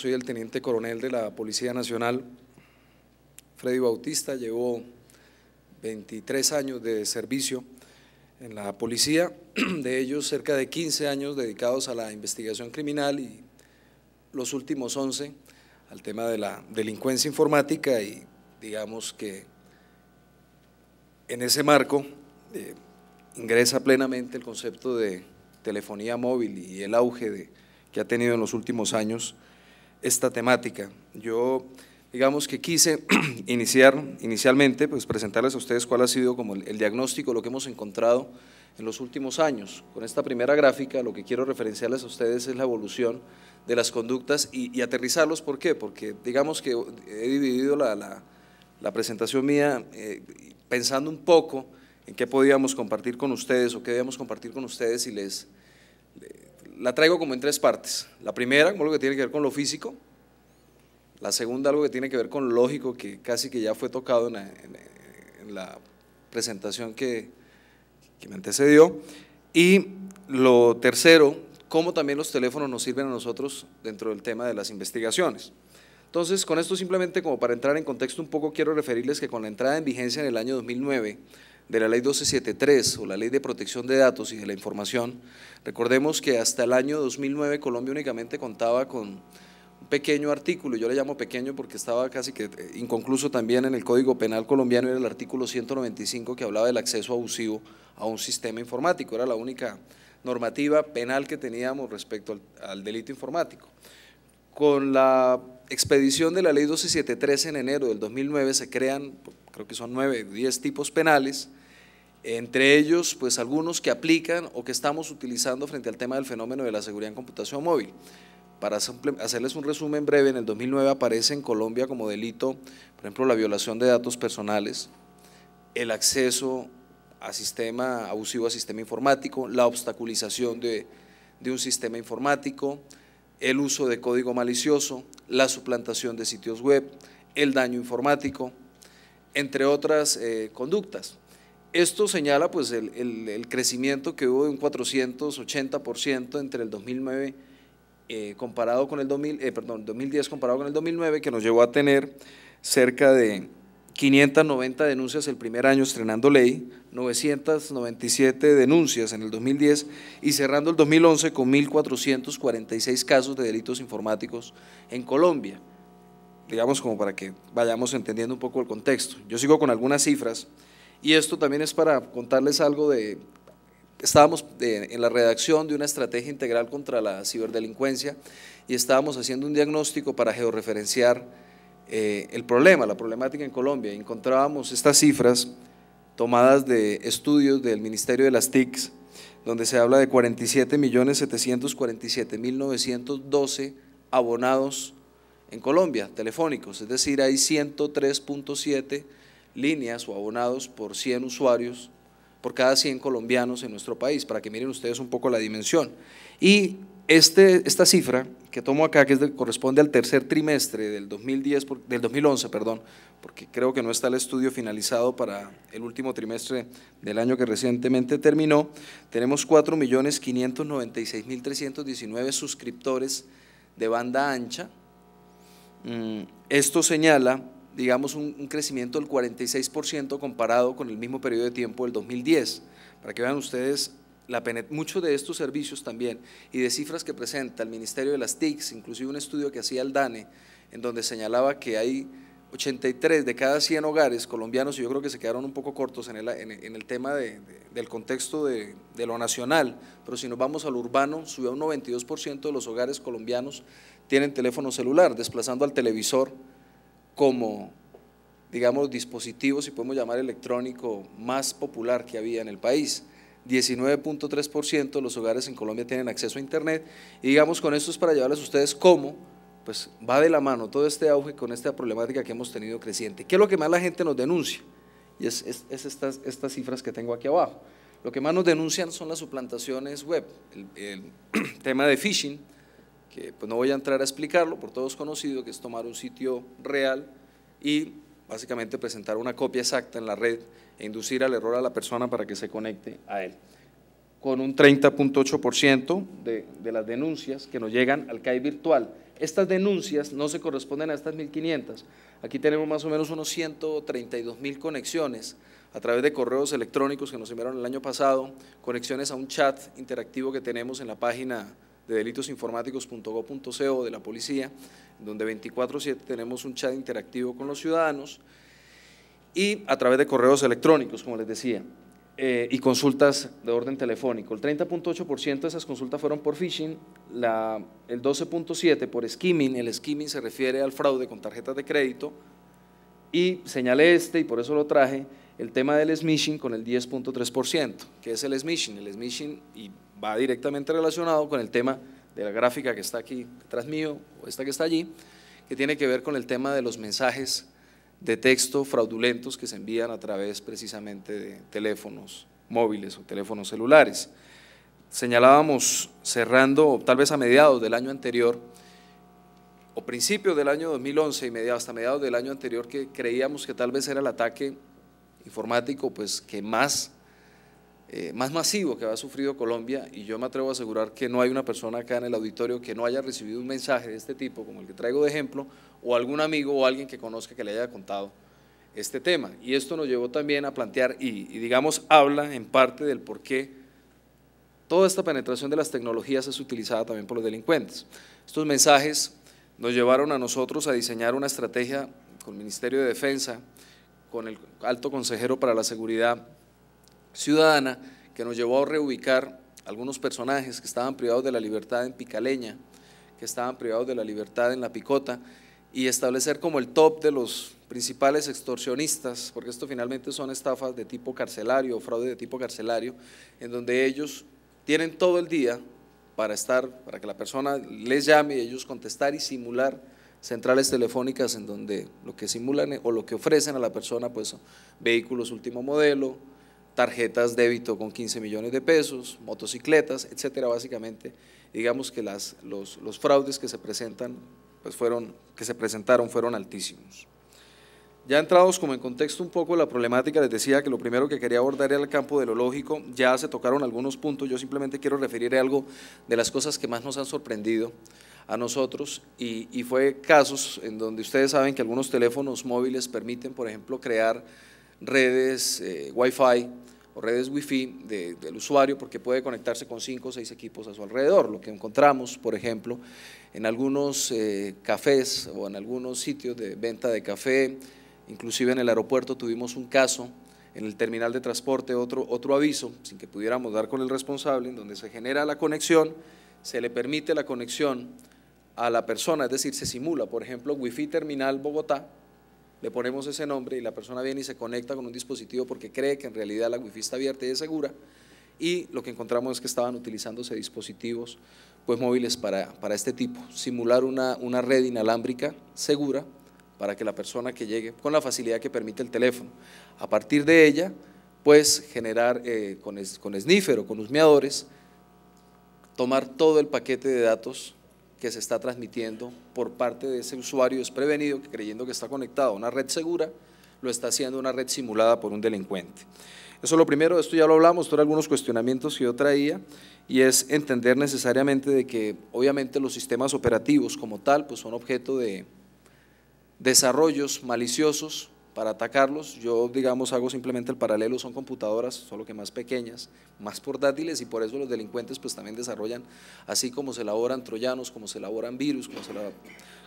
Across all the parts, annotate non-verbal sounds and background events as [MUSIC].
Soy el teniente coronel de la Policía Nacional, Freddy Bautista, llevo 23 años de servicio en la policía, [CLEARS THROAT] de ellos cerca de 15 años dedicados a la investigación criminal y los últimos 11 al tema de la delincuencia informática y digamos que en ese marco eh, ingresa plenamente el concepto de telefonía móvil y el auge que ha tenido en los últimos años esta temática. Yo, digamos que quise [CLEARS THROAT] iniciar inicialmente, pues presentarles a ustedes cuál ha sido como el, diagnóstico, lo que hemos encontrado en los últimos años. Con esta primera gráfica lo que quiero referenciarles a ustedes es la evolución de las conductas y, aterrizarlos, ¿por qué? Porque digamos que he dividido la, presentación mía eh, pensando un poco en qué podíamos compartir con ustedes o qué debíamos compartir con ustedes y les, la traigo como en tres partes. La primera, como lo que tiene que ver con lo físico. La segunda, algo que tiene que ver con lo lógico, que casi que ya fue tocado en la, presentación que, que me antecedió. Y lo tercero, cómo también los teléfonos nos sirven a nosotros dentro del tema de las investigaciones. Entonces, con esto simplemente como para entrar en contexto un poco, quiero referirles que con la entrada en vigencia en el año 2009 de la ley 1273 o la ley de protección de datos y de la información, recordemos que hasta el año 2009 Colombia únicamente contaba con un pequeño artículo, yo le llamo pequeño porque estaba casi que eh, inconcluso también en el Código Penal colombiano, era el artículo 195 que hablaba del acceso abusivo a un sistema informático, era la única normativa penal que teníamos respecto al, delito informático. Con la expedición de la ley 1273 en enero del 2009 se crean, creo que son nueve, diez tipos penales, entre ellos pues algunos que aplican o que estamos utilizando frente al tema del fenómeno de la seguridad en computación móvil. Para hacerles un resumen breve, en el 2009 aparece en Colombia como delito, por ejemplo, la violación de datos personales, el acceso a sistema abusivo a sistema informático, la obstaculización de, un sistema informático, el uso de código malicioso, la suplantación de sitios web, el daño informático, entre otras eh, conductas. Esto señala pues, el, crecimiento que hubo de un 480% entre el 2009 eh, comparado con el 2000, eh, perdón, 2010 comparado con el 2009, que nos llevó a tener cerca de 590 denuncias el primer año estrenando ley, 997 denuncias en el 2010 y cerrando el 2011 con 1.446 casos de delitos informáticos en Colombia. Digamos como para que vayamos entendiendo un poco el contexto. Yo sigo con algunas cifras y esto también es para contarles algo de, estábamos en la redacción de una estrategia integral contra la ciberdelincuencia y estábamos haciendo un diagnóstico para georreferenciar eh, el problema, la problemática en Colombia. Encontrábamos estas cifras tomadas de estudios del Ministerio de las TICs, donde se habla de 47.747.912 abonados en Colombia, telefónicos, es decir, hay 103.7 líneas o abonados por 100 usuarios por cada 100 colombianos en nuestro país, para que miren ustedes un poco la dimensión. Y este, esta cifra que tomo acá, que corresponde al tercer trimestre del, 2010, del 2011, perdón, porque creo que no está el estudio finalizado para el último trimestre del año que recientemente terminó, tenemos 4.596.319 suscriptores de banda ancha. Mm, esto señala digamos, un, crecimiento del 46% comparado con el mismo periodo de tiempo del 2010. Para que vean ustedes, muchos de estos servicios también y de cifras que presenta el Ministerio de las TICs, inclusive un estudio que hacía el DANE, en donde señalaba que hay 83 de cada 100 hogares colombianos, y yo creo que se quedaron un poco cortos en el, en el tema del contexto de, de, lo nacional, pero si nos vamos al urbano, subió un 92% de los hogares colombianos tienen teléfono celular, desplazando al televisor como, digamos, dispositivo, si podemos llamar electrónico, más popular que había en el país. 19.3% de los hogares en Colombia tienen acceso a Internet y digamos con esto es para llevarles a ustedes cómo pues va de la mano todo este auge con esta problemática que hemos tenido creciente. ¿Qué es lo que más la gente nos denuncia? Y es, estas, estas, cifras que tengo aquí abajo. Lo que más nos denuncian son las suplantaciones web, el, el [CLEARS THROAT] tema de phishing, que pues no voy a entrar a explicarlo, por todos conocido, que es tomar un sitio real y básicamente presentar una copia exacta en la red e inducir al error a la persona para que se conecte a él. Con un 30.8% de, de las denuncias que nos llegan al CAI virtual, Estas denuncias no se corresponden a estas 1.500. Aquí tenemos más o menos unos 132 mil conexiones a través de correos electrónicos que nos enviaron el año pasado, conexiones a un chat interactivo que tenemos en la página de delitosinformáticos.go.co de la policía, donde 24-7 tenemos un chat interactivo con los ciudadanos y a través de correos electrónicos, como les decía. Eh, y consultas de orden telefónico. El 30.8% de esas consultas fueron por phishing, la, el 12.7% por skimming, el skimming se refiere al fraude con tarjetas de crédito, y señalé este, y por eso lo traje, el tema del smishing con el 10.3%, que es el smishing. El smishing va directamente relacionado con el tema de la gráfica que está aquí detrás mío, o esta que está allí, que tiene que ver con el tema de los mensajes de texto fraudulentos que se envían a través precisamente de teléfonos móviles o teléfonos celulares. Señalábamos cerrando, tal vez a mediados del año anterior, o principios del año 2011 y mediados, hasta mediados del año anterior, que creíamos que tal vez era el ataque informático pues, que más, eh, más masivo que ha sufrido Colombia y yo me atrevo a asegurar que no hay una persona acá en el auditorio que no haya recibido un mensaje de este tipo, como el que traigo de ejemplo, o algún amigo o alguien que conozca que le haya contado este tema. Y esto nos llevó también a plantear, y, digamos, habla en parte del por qué toda esta penetración de las tecnologías es utilizada también por los delincuentes. Estos mensajes nos llevaron a nosotros a diseñar una estrategia con el Ministerio de Defensa, con el alto consejero para la seguridad ciudadana, que nos llevó a reubicar algunos personajes que estaban privados de la libertad en Picaleña, que estaban privados de la libertad en La Picota, y establecer como el top de los principales extorsionistas, porque esto finalmente son estafas de tipo carcelario fraude de tipo carcelario, en donde ellos tienen todo el día para estar, para que la persona les llame y ellos contestar y simular centrales telefónicas en donde lo que simulan o lo que ofrecen a la persona pues vehículos último modelo, tarjetas débito con 15 millones de pesos, motocicletas, etcétera, básicamente digamos que las, los, los fraudes que se presentan pues fueron, que se presentaron fueron altísimos. Ya entrados como en contexto un poco la problemática, les decía que lo primero que quería abordar era el campo de lo lógico, ya se tocaron algunos puntos, yo simplemente quiero referir algo de las cosas que más nos han sorprendido a nosotros. Y, fue casos en donde ustedes saben que algunos teléfonos móviles permiten, por ejemplo, crear redes eh, Wi-Fi o redes Wi-Fi del usuario porque puede conectarse con cinco o seis equipos a su alrededor. Lo que encontramos, por ejemplo, en algunos eh, cafés o en algunos sitios de venta de café, inclusive en el aeropuerto tuvimos un caso, en el terminal de transporte otro, otro aviso, sin que pudiéramos dar con el responsable, en donde se genera la conexión, se le permite la conexión a la persona, es decir, se simula, por ejemplo, Wi-Fi Terminal Bogotá, le ponemos ese nombre y la persona viene y se conecta con un dispositivo porque cree que en realidad la Wi-Fi está abierta y es segura, y lo que encontramos es que estaban utilizándose dispositivos pues, móviles para, para este tipo, simular una, una red inalámbrica segura para que la persona que llegue, con la facilidad que permite el teléfono, a partir de ella, pues generar eh, con, con sniffer o con husmeadores, tomar todo el paquete de datos que se está transmitiendo por parte de ese usuario desprevenido que creyendo que está conectado a una red segura, lo está haciendo una red simulada por un delincuente. Eso es lo primero, esto ya lo hablamos, esto algunos cuestionamientos que yo traía, y es entender necesariamente de que obviamente los sistemas operativos como tal pues son objeto de desarrollos maliciosos para atacarlos. Yo, digamos, hago simplemente el paralelo, son computadoras, solo que más pequeñas, más portátiles y por eso los delincuentes pues también desarrollan, así como se elaboran troyanos, como se elaboran virus, como se,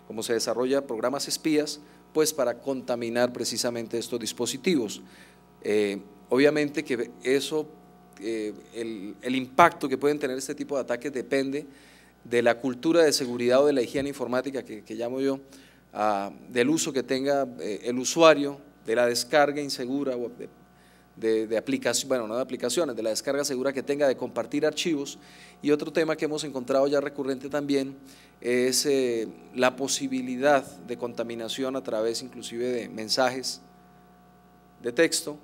como se desarrolla programas espías, pues para contaminar precisamente estos dispositivos. Eh, obviamente que eso, eh, el, impacto que pueden tener este tipo de ataques depende de la cultura de seguridad o de la higiene informática que, llamo yo, ah, del uso que tenga eh, el usuario, de la descarga insegura de, de, aplicaciones, bueno, no de aplicaciones, de la descarga segura que tenga de compartir archivos. Y otro tema que hemos encontrado ya recurrente también es la posibilidad de contaminación a través inclusive de mensajes de texto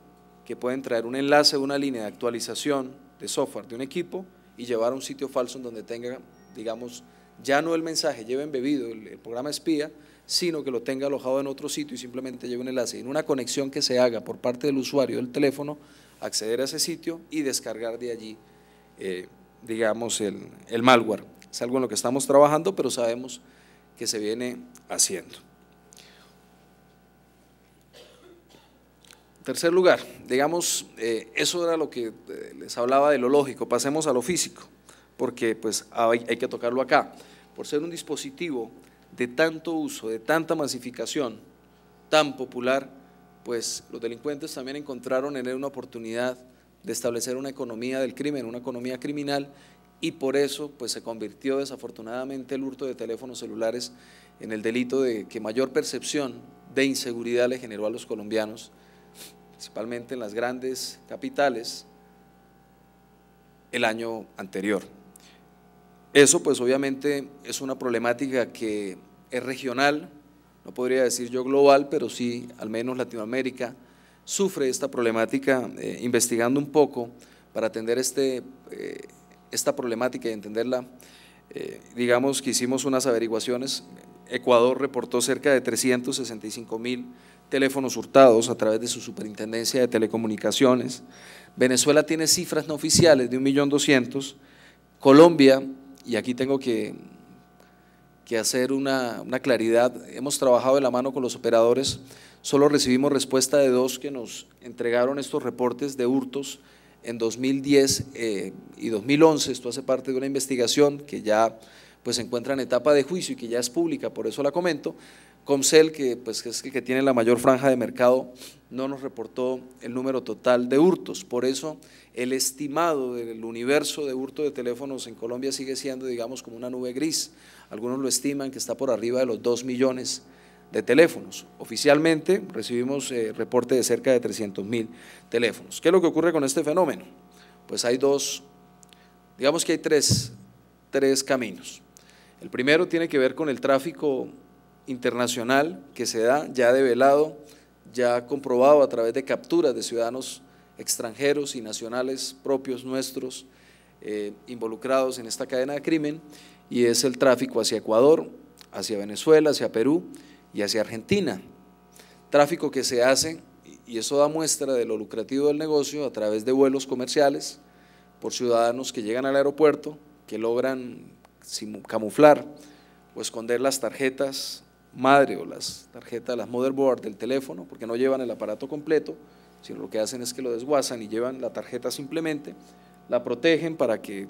que pueden traer un enlace una línea de actualización de software de un equipo y llevar a un sitio falso en donde tenga, digamos, ya no el mensaje lleve embebido el, programa espía, sino que lo tenga alojado en otro sitio y simplemente lleve un enlace. En una conexión que se haga por parte del usuario del teléfono, acceder a ese sitio y descargar de allí, eh, digamos, el, el malware. Es algo en lo que estamos trabajando, pero sabemos que se viene haciendo. Tercer lugar, digamos, eh, eso era lo que eh, les hablaba de lo lógico, pasemos a lo físico, porque pues hay, hay que tocarlo acá. Por ser un dispositivo de tanto uso, de tanta masificación, tan popular, pues los delincuentes también encontraron en él una oportunidad de establecer una economía del crimen, una economía criminal, y por eso pues se convirtió desafortunadamente el hurto de teléfonos celulares en el delito de que mayor percepción de inseguridad le generó a los colombianos, principalmente en las grandes capitales, el año anterior. Eso pues obviamente es una problemática que es regional, no podría decir yo global, pero sí al menos Latinoamérica sufre esta problemática, eh, investigando un poco para atender este, eh, esta problemática y entenderla. Eh, digamos que hicimos unas averiguaciones, Ecuador reportó cerca de 365 mil teléfonos hurtados a través de su superintendencia de telecomunicaciones, Venezuela tiene cifras no oficiales de 1.200.000, Colombia, y aquí tengo que que hacer una, claridad. Hemos trabajado de la mano con los operadores, solo recibimos respuesta de dos que nos entregaron estos reportes de hurtos en 2010 eh, y 2011. Esto hace parte de una investigación que ya pues, se encuentra en etapa de juicio y que ya es pública, por eso la comento. Comcel, que pues, es el que tiene la mayor franja de mercado, no nos reportó el número total de hurtos. Por eso el estimado del universo de hurto de teléfonos en Colombia sigue siendo, digamos, como una nube gris. Algunos lo estiman que está por arriba de los 2 millones de teléfonos. Oficialmente recibimos eh, reporte de cerca de 300 mil teléfonos. ¿Qué es lo que ocurre con este fenómeno? Pues hay dos, digamos que hay tres, tres caminos. El primero tiene que ver con el tráfico internacional que se da ya develado, ya comprobado a través de capturas de ciudadanos extranjeros y nacionales propios nuestros eh, involucrados en esta cadena de crimen y es el tráfico hacia Ecuador, hacia Venezuela, hacia Perú y hacia Argentina. Tráfico que se hace, y eso da muestra de lo lucrativo del negocio, a través de vuelos comerciales por ciudadanos que llegan al aeropuerto, que logran camuflar o esconder las tarjetas madre o las tarjetas, las motherboard del teléfono, porque no llevan el aparato completo, sino lo que hacen es que lo desguazan y llevan la tarjeta simplemente, la protegen para que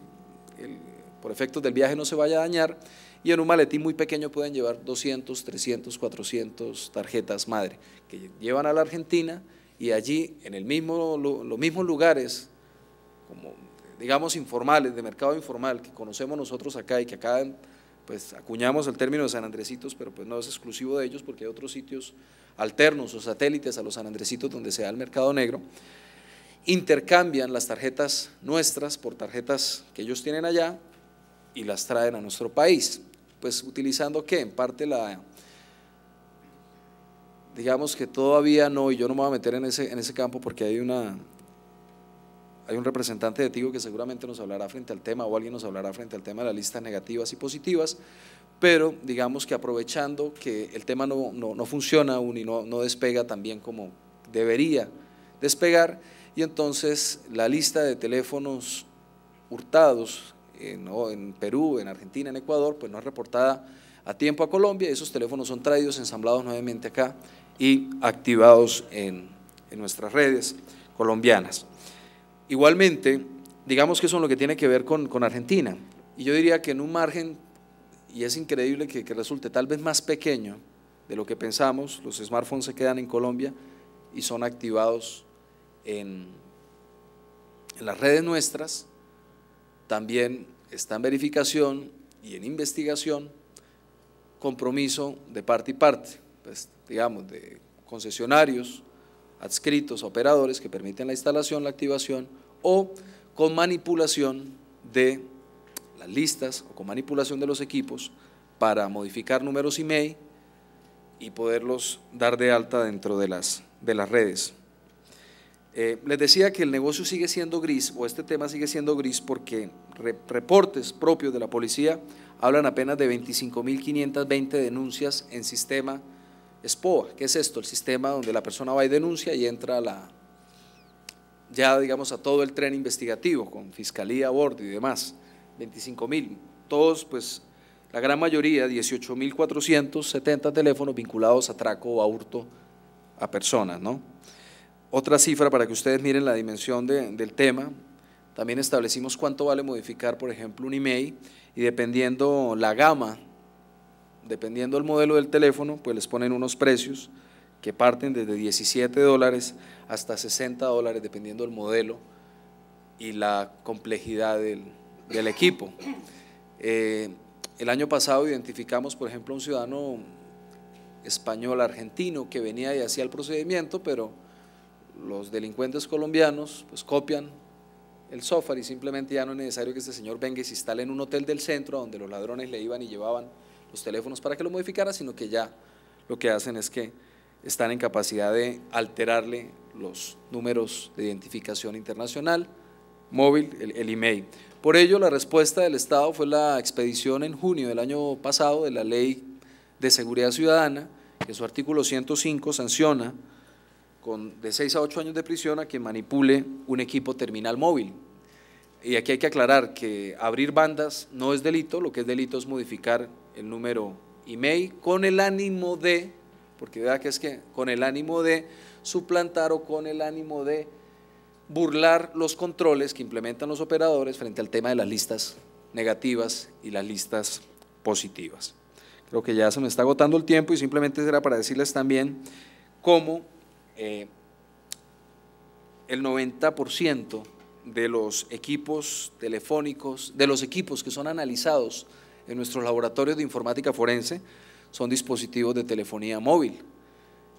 por efectos del viaje no se vaya a dañar y en un maletín muy pequeño pueden llevar 200, 300, 400 tarjetas madre que llevan a la Argentina y allí en el mismo, los mismos lugares, como digamos informales, de mercado informal que conocemos nosotros acá y que acá pues acuñamos el término de San Andresitos, pero pues no es exclusivo de ellos porque hay otros sitios alternos o satélites a los San Andresitos donde se da el mercado negro, intercambian las tarjetas nuestras por tarjetas que ellos tienen allá y las traen a nuestro país. Pues utilizando qué? En parte la, digamos que todavía no, y yo no me voy a meter en ese, en ese campo porque hay una, hay un representante de Tigo que seguramente nos hablará frente al tema o alguien nos hablará frente al tema de las listas negativas y positivas, pero digamos que aprovechando que el tema no, no, funciona aún y no, no despega también como debería despegar, y entonces la lista de teléfonos hurtados en, en Perú, en Argentina, en Ecuador, pues no es reportada a tiempo a Colombia, esos teléfonos son traídos, ensamblados nuevamente acá y activados en, en nuestras redes colombianas. Igualmente, digamos que eso es lo que tiene que ver con, Argentina, y yo diría que en un margen y es increíble que, resulte tal vez más pequeño de lo que pensamos, los smartphones se quedan en Colombia y son activados en, en las redes nuestras, también está en verificación y en investigación compromiso de parte y parte, pues, digamos, de concesionarios adscritos a operadores que permiten la instalación, la activación o con manipulación de las listas o con manipulación de los equipos para modificar números email y poderlos dar de alta dentro de las, de las redes. Eh, les decía que el negocio sigue siendo gris, o este tema sigue siendo gris, porque reportes propios de la policía hablan apenas de 25.520 denuncias en sistema SPOA. ¿Qué es esto? El sistema donde la persona va y denuncia y entra la, ya digamos a todo el tren investigativo, con fiscalía a bordo y demás. 25 mil. Todos pues La gran mayoría, 18.470 teléfonos vinculados a traco o a hurto a personas. ¿no? Otra cifra para que ustedes miren la dimensión del tema, también establecimos cuánto vale modificar, por ejemplo, un email y dependiendo la gama, dependiendo el modelo del teléfono, pues les ponen unos precios que parten desde 17 dólares hasta 60 dólares, dependiendo del modelo y la complejidad del, equipo. Eh, el año pasado identificamos, por ejemplo, un ciudadano español argentino que venía y hacía el procedimiento, pero los delincuentes colombianos pues copian el software y simplemente ya no es necesario que este señor venga y se instale en un hotel del centro donde los ladrones le iban y llevaban los teléfonos para que lo modificara, sino que ya lo que hacen es que están en capacidad de alterarle los números de identificación internacional, móvil, el, email. Por ello, la respuesta del Estado fue la expedición en junio del año pasado de la Ley de Seguridad Ciudadana, que su artículo 105 sanciona con de 6 a 8 años de prisión a quien manipule un equipo terminal móvil. Y aquí hay que aclarar que abrir bandas no es delito, lo que es delito es modificar el número email con el ánimo de porque vea que es que con el ánimo de suplantar o con el ánimo de burlar los controles que implementan los operadores frente al tema de las listas negativas y las listas positivas. Creo que ya se me está agotando el tiempo y simplemente era para decirles también cómo eh, el 90% de los equipos telefónicos, de los equipos que son analizados en nuestros laboratorios de informática forense, son dispositivos de telefonía móvil.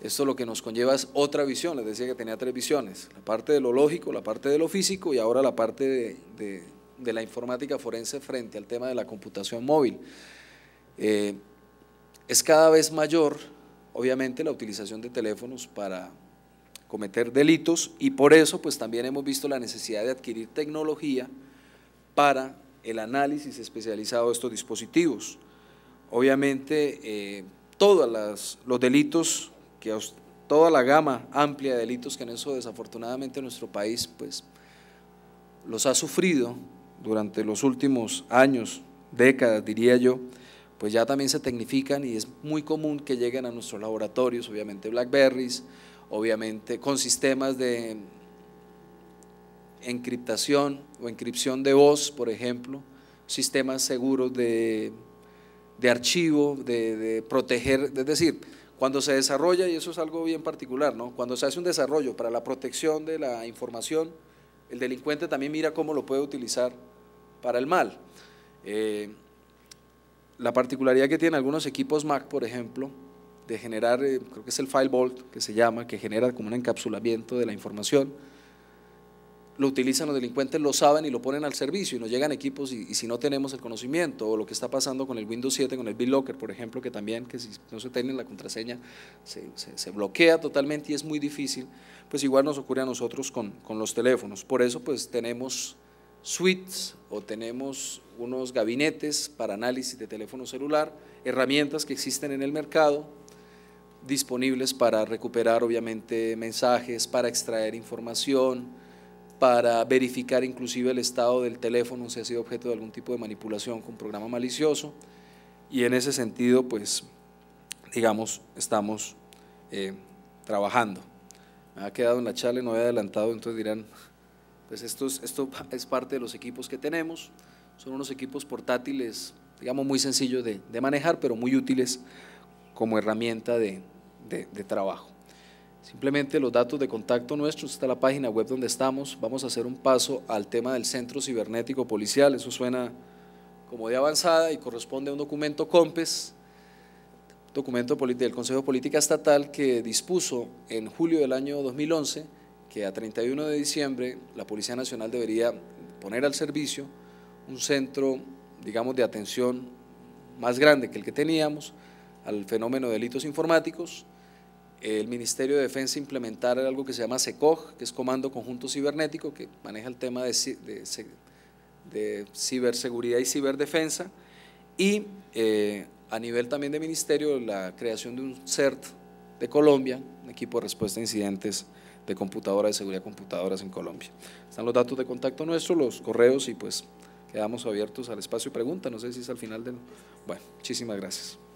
Esto lo que nos conlleva es otra visión, les decía que tenía tres visiones, la parte de lo lógico, la parte de lo físico y ahora la parte de, la informática forense frente al tema de la computación móvil. Eh, es cada vez mayor, obviamente, la utilización de teléfonos para cometer delitos y por eso pues también hemos visto la necesidad de adquirir tecnología para el análisis especializado de estos dispositivos. Obviamente, eh, todos los delitos, que, toda la gama amplia de delitos que en eso desafortunadamente nuestro país pues, los ha sufrido durante los últimos años, décadas diría yo, pues ya también se tecnifican y es muy común que lleguen a nuestros laboratorios, obviamente Blackberries, obviamente con sistemas de encriptación o encripción de voz, por ejemplo, sistemas seguros de de archivo, de, proteger, es decir, cuando se desarrolla, y eso es algo bien particular, ¿no? cuando se hace un desarrollo para la protección de la información, el delincuente también mira cómo lo puede utilizar para el mal. Eh, la particularidad que tienen algunos equipos Mac, por ejemplo, de generar, eh, creo que es el file vault que se llama, que genera como un encapsulamiento de la información, lo utilizan los delincuentes, lo saben y lo ponen al servicio y nos llegan equipos y, si no tenemos el conocimiento o lo que está pasando con el Windows 7, con el BitLocker, por ejemplo, que también, que si no se tiene la contraseña, se, bloquea totalmente y es muy difícil, pues igual nos ocurre a nosotros con, con los teléfonos. Por eso pues tenemos suites o tenemos unos gabinetes para análisis de teléfono celular, herramientas que existen en el mercado, disponibles para recuperar obviamente mensajes, para extraer información, para verificar inclusive el estado del teléfono si ha sido objeto de algún tipo de manipulación con programa malicioso y en ese sentido pues digamos estamos eh, trabajando. Me ha quedado en la charla y no había adelantado, entonces dirán, pues esto es, esto es parte de los equipos que tenemos, son unos equipos portátiles, digamos muy sencillos de, manejar, pero muy útiles como herramienta de trabajo. Simplemente los datos de contacto nuestros, está la página web donde estamos. Vamos a hacer un paso al tema del Centro Cibernético Policial. Eso suena como de avanzada y corresponde a un documento COMPES, documento del Consejo de Política Estatal que dispuso en julio del año 2011 que a 31 de diciembre la Policía Nacional debería poner al servicio un centro, digamos, de atención más grande que el que teníamos al fenómeno de delitos informáticos, el Ministerio de Defensa implementar algo que se llama SECOG, que es Comando Conjunto Cibernético, que maneja el tema de, ciberseguridad y ciberdefensa, y eh, a nivel también de Ministerio la creación de un CERT de Colombia, un equipo de respuesta a incidentes de computadora, de seguridad de computadoras en Colombia. Están los datos de contacto nuestros, los correos y pues quedamos abiertos al espacio de pregunta, no sé si es al final del... Bueno, muchísimas gracias.